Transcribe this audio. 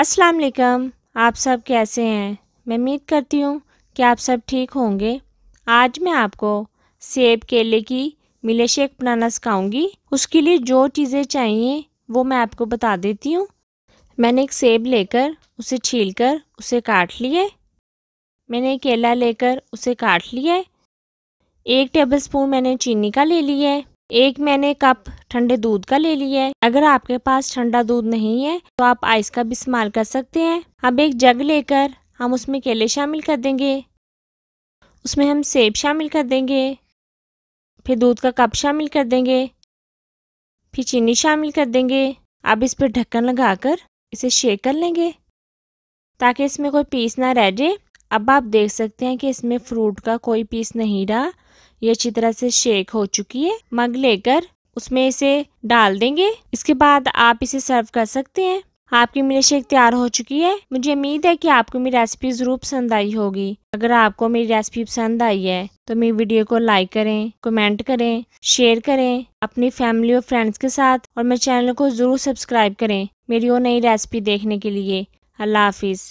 अस्सलाम वालेकुम आप सब कैसे हैं? मैं उम्मीद करती हूँ कि आप सब ठीक होंगे। आज मैं आपको सेब केले की मिले शेक बनाना सिखाऊँगी। उसके लिए जो चीज़ें चाहिए, वो मैं आपको बता देती हूँ। मैंने एक सेब लेकर उसे छीलकर उसे काट लिए मैंने एक केला लेकर उसे काट लिया एक टेबलस्पून मैंने चीनी का ले लिया है। एक मैंने कप ठंडे दूध का ले लिया है। अगर आपके पास ठंडा दूध नहीं है तो आप आइस का भी इस्तेमाल कर सकते हैं। अब एक जग लेकर हम उसमें केले शामिल कर देंगे। उसमें हम सेब शामिल कर देंगे। फिर दूध का कप शामिल कर देंगे। फिर चीनी शामिल कर देंगे। अब इस पर ढक्कन लगाकर इसे शेक कर लेंगे, ताकि इसमें कोई पीस ना रह जाए। अब आप देख सकते हैं कि इसमें फ्रूट का कोई पीस नहीं रहा। ये अच्छी तरह से शेक हो चुकी है। मग लेकर उसमें इसे डाल देंगे। इसके बाद आप इसे सर्व कर सकते हैं। आपकी मिल्क शेक तैयार हो चुकी है। मुझे उम्मीद है कि आपको मेरी रेसिपी ज़रूर पसंद आई होगी। अगर आपको मेरी रेसिपी पसंद आई है तो मेरी वीडियो को लाइक करें, कमेंट करें, शेयर करें, अपनी फैमिली और फ्रेंड्स के साथ और मेरे चैनल को ज़रूर सब्सक्राइब करें मेरी और नई रेसिपी देखने के लिए। अल्लाह हाफिज़।